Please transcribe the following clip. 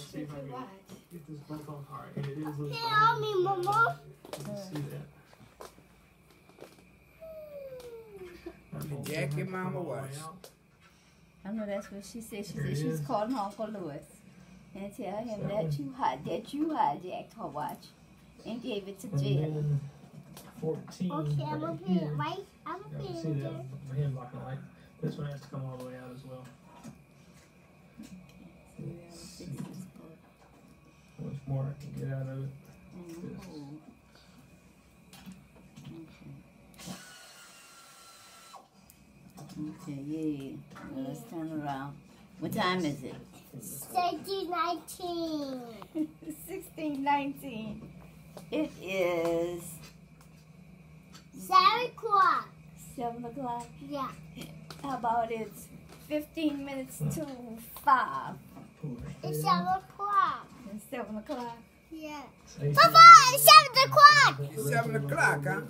see if I can get this back on. All right, and it is loose. Help me, Mama. You can see that. The jacket mama watch. I know that's what she said. She There said it she's is. calling Uncle Lewis and tell him that Seven. you hi- that you hijacked her watch and gave it to And jail. then 14 Okay, I'm right gonna put it here. right. I'm gonna can put see it that there. my hand blocking light. This one has to come all the way out as well. More I can get out of it. And Yes. hold. Okay. Okay, yeah. Now let's turn around. What time is it? Thirty nineteen. 1619. It is Seven o'clock. 7 o'clock. Yeah. How about it's 15 minutes to 5? It's there. seven o'clock. It's 7 o'clock. Yeah. Papa, it's seven o'clock. It's seven o'clock, huh?